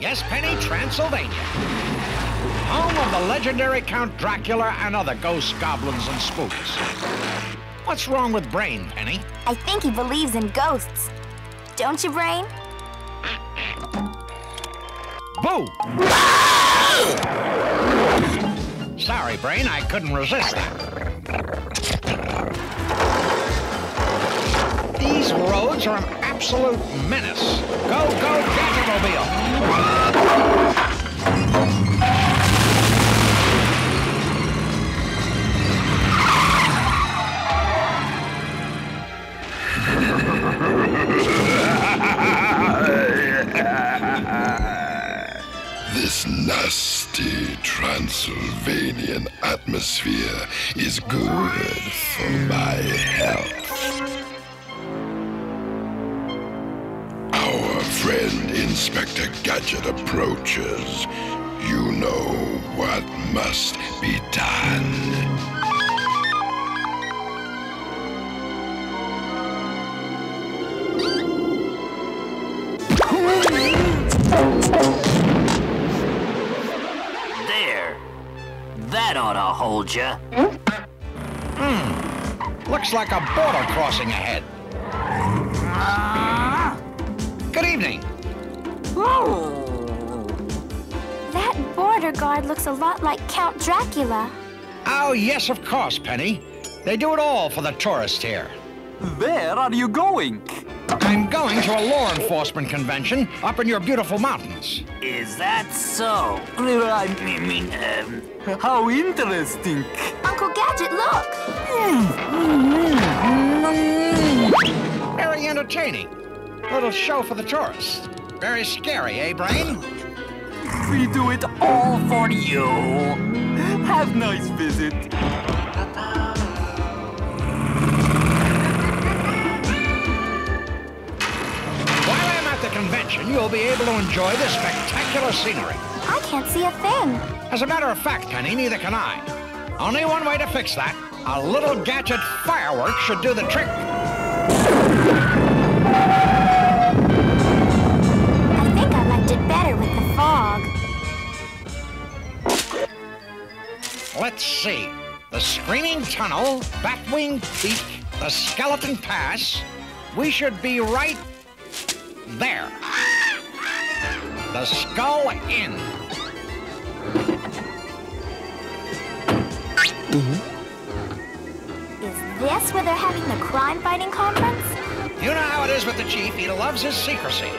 Yes, Penny, Transylvania. Home of the legendary Count Dracula and other ghosts, goblins, and spooks. What's wrong with Brain, Penny? I think he believes in ghosts. Don't you, Brain? Boo! Sorry, Brain, I couldn't resist that. These roads are absolute menace. Go, go, Gadgetmobile! This nasty Transylvanian atmosphere is good for my health. Inspector Gadget approaches. You know what must be done. There. That ought to hold you. Hmm. Looks like a border crossing ahead. Good evening. Hmm. That border guard looks a lot like Count Dracula. Oh, yes, of course, Penny. They do it all for the tourists here. Where are you going? I'm going to a law enforcement convention up in your beautiful mountains. Is that so? I mean, um, How interesting. Uncle Gadget, look! Hmm. Hmm. Very entertaining. Little show for the tourists. Very scary, eh, Brain? We do it all for you. Have nice visit. While I'm at the convention, you'll be able to enjoy the spectacular scenery. I can't see a thing. As a matter of fact, Penny, neither can I. Only one way to fix that. A little gadget firework should do the trick. Let's see. The Screaming Tunnel, Batwing Peak, the Skeleton Pass. We should be right there. The Skull Inn. Mm-hmm. Is this where they're having the crime fighting conference? You know how it is with the chief. He loves his secrecy.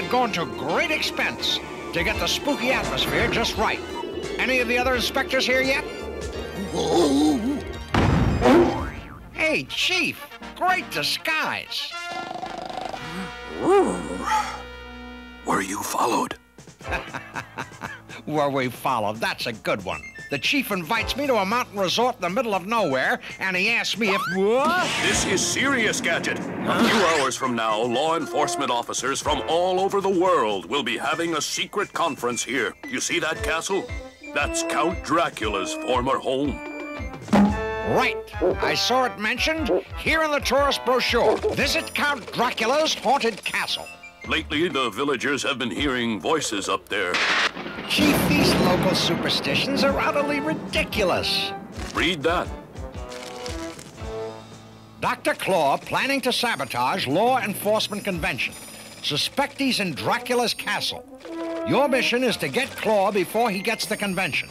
They've gone to great expense to get the spooky atmosphere just right. Any of the other inspectors here yet? Hey, Chief, great disguise. Were you followed? Were we followed? That's a good one. The chief invites me to a mountain resort in the middle of nowhere, and he asks me if. What? This is serious, Gadget. A few hours from now, law enforcement officers from all over the world will be having a secret conference here. You see that castle? That's Count Dracula's former home. Right. I saw it mentioned here in the tourist brochure. Visit Count Dracula's haunted castle. Lately, the villagers have been hearing voices up there. Chief, these local superstitions are utterly ridiculous. Read that. Dr. Claw planning to sabotage law enforcement convention. Suspect he's in Dracula's castle. Your mission is to get Claw before he gets the convention.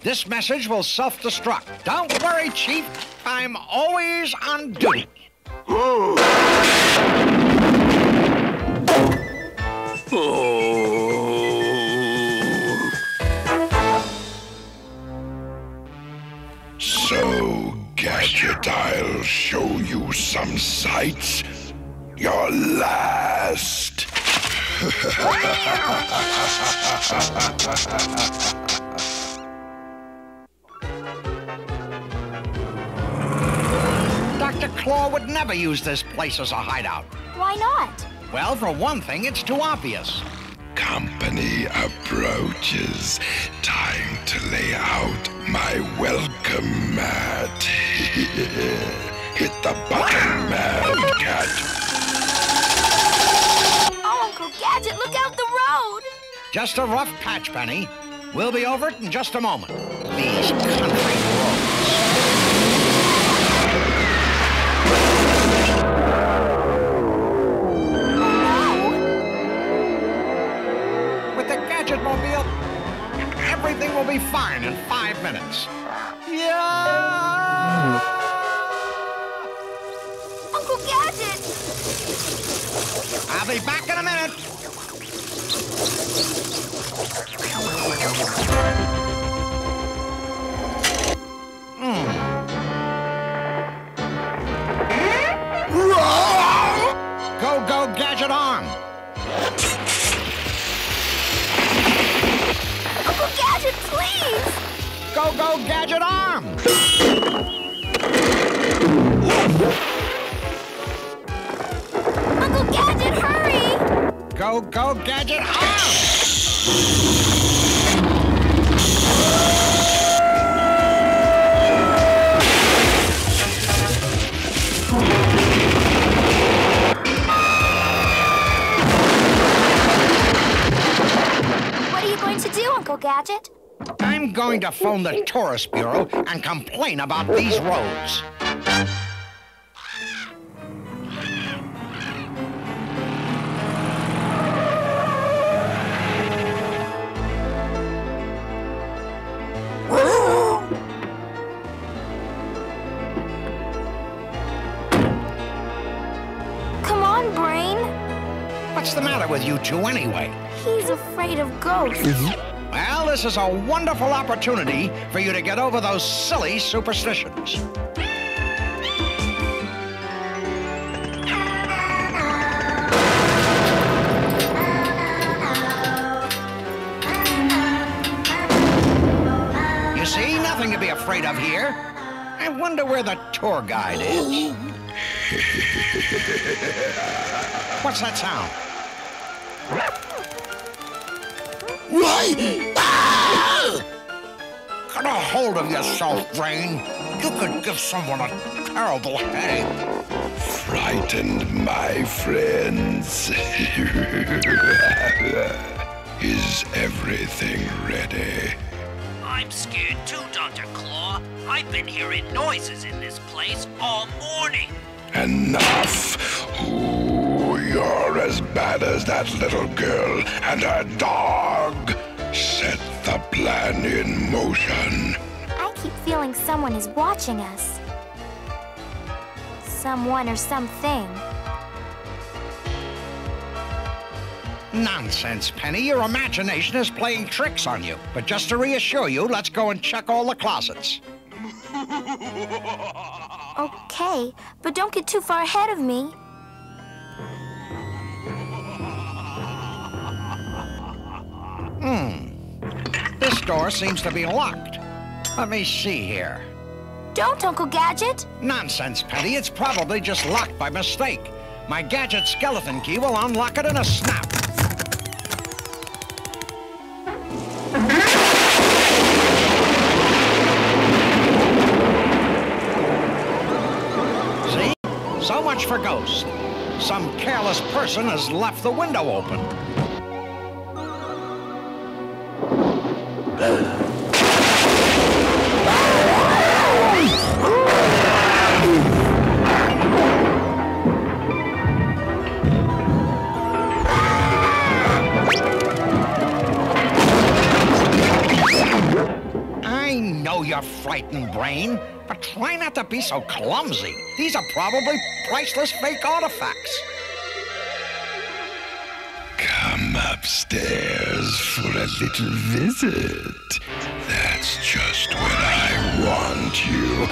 This message will self-destruct. Don't worry, Chief. I'm always on duty. Oh. So, Gadget, I'll show you some sights. Your last. Dr. Claw would never use this place as a hideout. Why not? Well, for one thing, it's too obvious. Company approaches. Time to lay out my welcome mat. Hit the button, Mad Cat. Oh, Uncle Gadget, look out the road! Just a rough patch, Penny. We'll be over it in just a moment. These country be fine in five minutes. Yeah! Uncle Gadget! I'll be back in a minute. Go, gadget on! What are you going to do, Uncle Gadget? I'm going to phone the Tourist Bureau and complain about these roads. Matter you anyway? He's afraid of ghosts. Well, this is a wonderful opportunity for you to get over those silly superstitions. You see, nothing to be afraid of here. I wonder where the tour guide is. What's that sound? Get ah! a hold of yourself, Brain. You could give someone a terrible headache. Frightened, my friends. Is everything ready? I'm scared too, Dr. Claw. I've been hearing noises in this place all morning. Enough! Ooh, you're as bad as that little girl and her dog. Set the plan in motion. I keep feeling someone is watching us. Someone or something. Nonsense, Penny. Your imagination is playing tricks on you. But just to reassure you, let's go and check all the closets. Okay, but don't get too far ahead of me. Hmm. This door seems to be locked. Let me see here. Don't, Uncle Gadget. Nonsense, Penny. It's probably just locked by mistake. My gadget skeleton key will unlock it in a snap. See? So much for ghosts. Some careless person has left the window open. You're frightened, Brain, but try not to be so clumsy. These are probably priceless fake artifacts. Come upstairs for a little visit. That's just when I want you.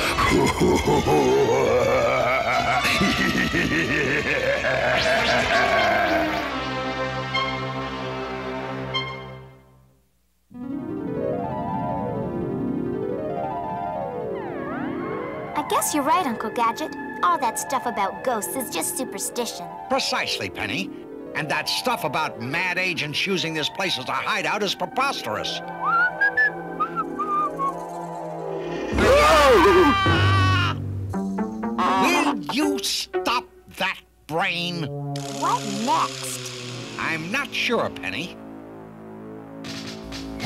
guess you're right, Uncle Gadget. All that stuff about ghosts is just superstition. Precisely, Penny. And that stuff about mad agents using this place as a hideout is preposterous. Will you stop that, Brain? What next? I'm not sure, Penny.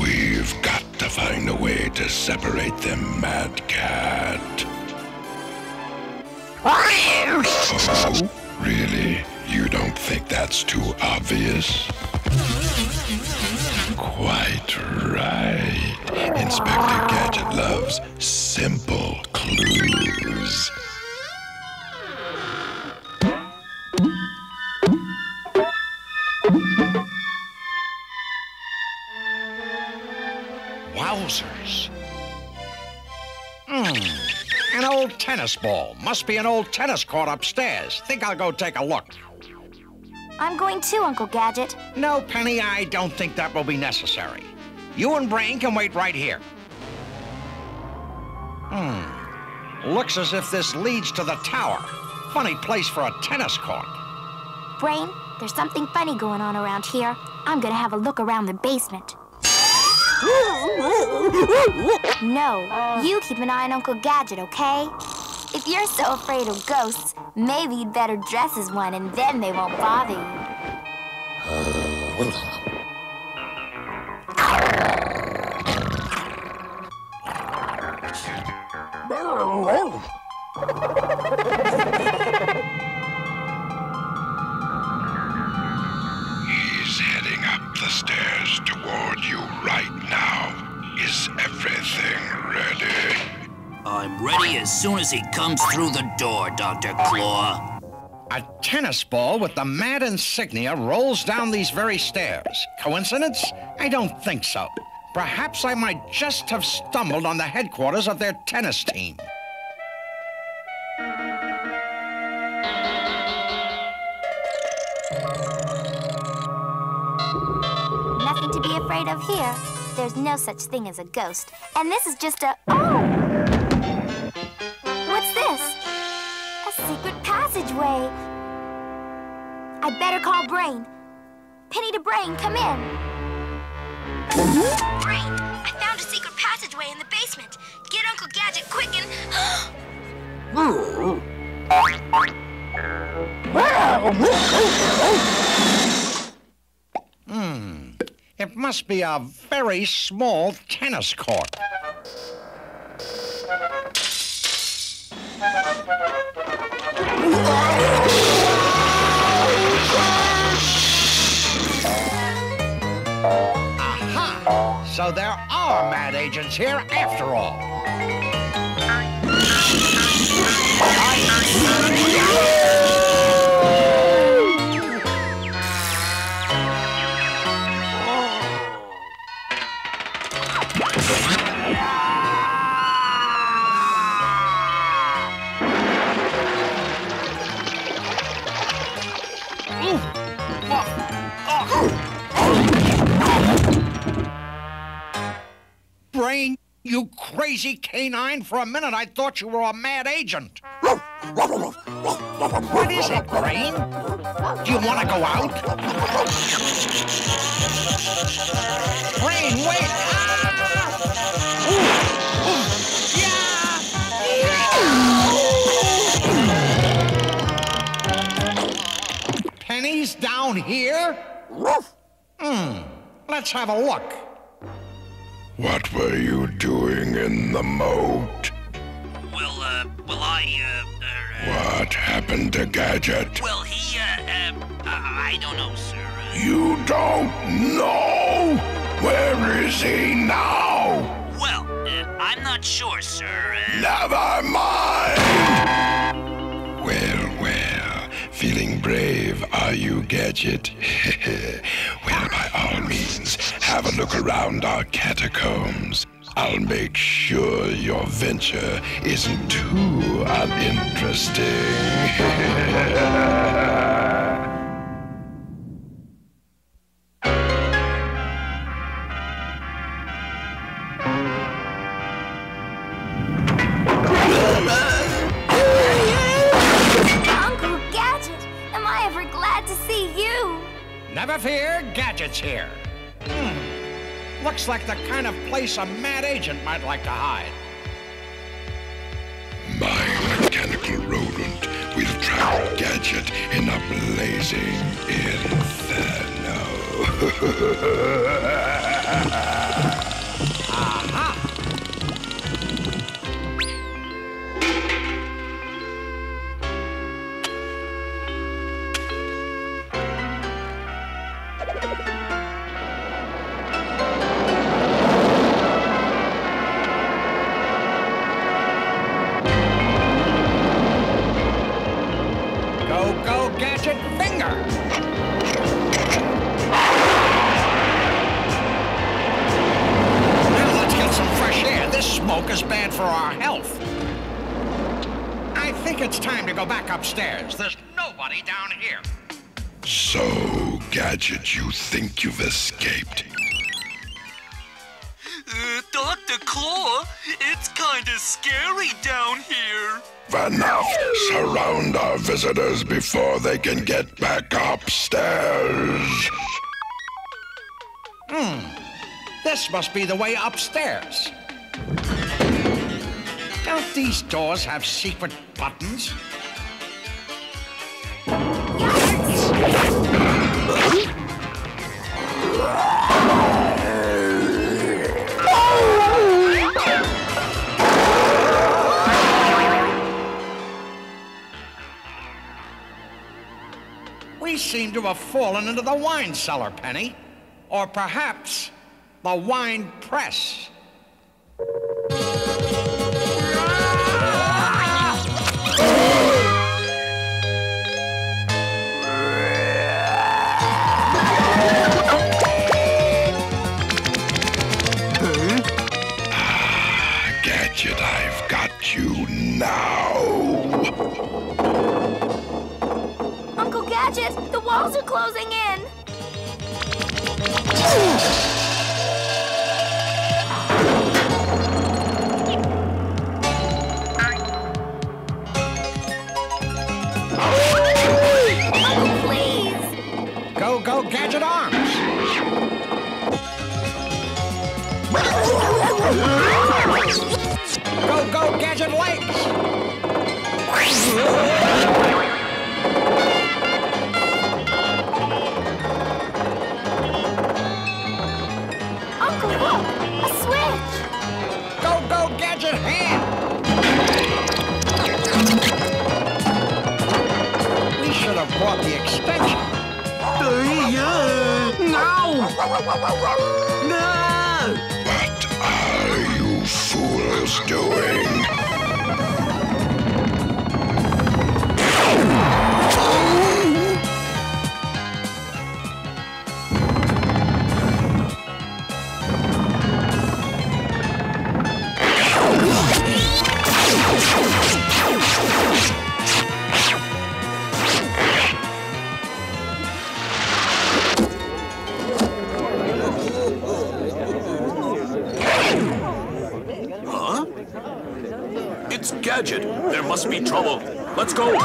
We've got to find a way to separate them, Mad Cat. Really? You don't think that's too obvious? Quite right. Inspector Gadget loves simple clues. Old tennis ball. Must be an old tennis court upstairs. Think I'll go take a look. I'm going too, Uncle Gadget. No, Penny, I don't think that will be necessary. You and Brain can wait right here. Hmm. Looks as if this leads to the tower. Funny place for a tennis court. Brain, there's something funny going on around here. I'm gonna have a look around the basement. No, you keep an eye on Uncle Gadget, okay? If you're so afraid of ghosts, maybe you'd better dress as one and then they won't bother you. Uh, through the door, Dr. Claw. A tennis ball with the mad insignia rolls down these very stairs. Coincidence? I don't think so. Perhaps I might just have stumbled on the headquarters of their tennis team. Nothing to be afraid of here. There's no such thing as a ghost. And this is just a. Oh! Passageway. I better call Brain. Penny to Brain, come in. Brain, I found a secret passageway in the basement. Get Uncle Gadget quick and. hmm. It must be a very small tennis court. Aha! So there are mad agents here after all. Brain, you crazy canine. For a minute, I thought you were a mad agent. What is it, Brain? Do you want to go out? Brain, wait! Ah! Yeah! Penny's down here? Hmm. Let's have a look. What were you doing in the moat? Well, uh, well, I, uh, uh, What happened to Gadget? well, he, uh, uh, I don't know, sir. Uh, You don't know? Where is he now? well, uh, I'm not sure, sir. Uh, Never mind! Well, well, feeling brave, are you, Gadget? by all means, have a look around our catacombs. I'll make sure your venture isn't too uninteresting. Never fear, Gadget's here. Hmm. Looks like the kind of place a mad agent might like to hide. My mechanical rodent will trap Gadget in a blazing inferno. you think you've escaped? Uh, Dr. Claw, it's kinda scary down here. Enough! Surround our visitors before they can get back upstairs. Hmm. This must be the way upstairs. Don't these doors have secret buttons? Seem to have fallen into the wine cellar, Penny. Or perhaps the wine press. Are closing in. Go, go, Gadget Arms! Go, go, Gadget Legs! No! What are you fools doing? Let's go.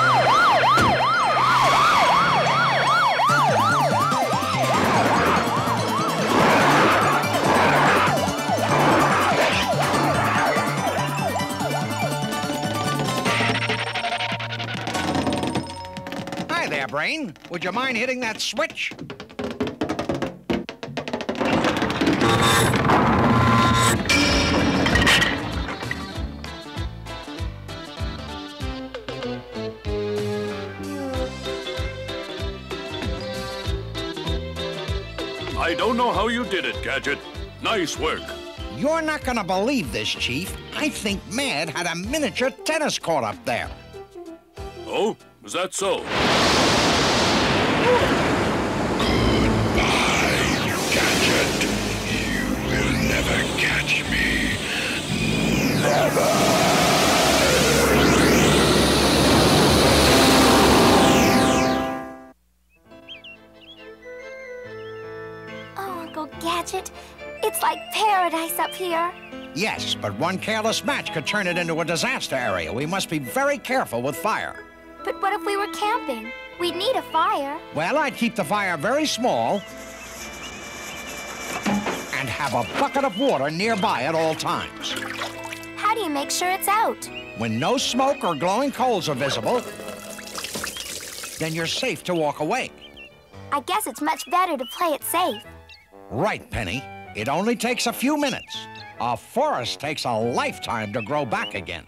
Hi there, Brain. Would you mind hitting that switch? You did it, Gadget. Nice work. You're not gonna believe this, Chief. I think Mad had a miniature tennis court up there. Oh, is that so? Goodbye, Gadget, you will never catch me. Oh, Gadget, it's like paradise up here. Yes, but one careless match could turn it into a disaster area. We must be very careful with fire. But what if we were camping? We'd need a fire. Well, I'd keep the fire very small and have a bucket of water nearby at all times. How do you make sure it's out? When no smoke or glowing coals are visible, then you're safe to walk away. I guess it's much better to play it safe. Right, Penny. It only takes a few minutes. A forest takes a lifetime to grow back again.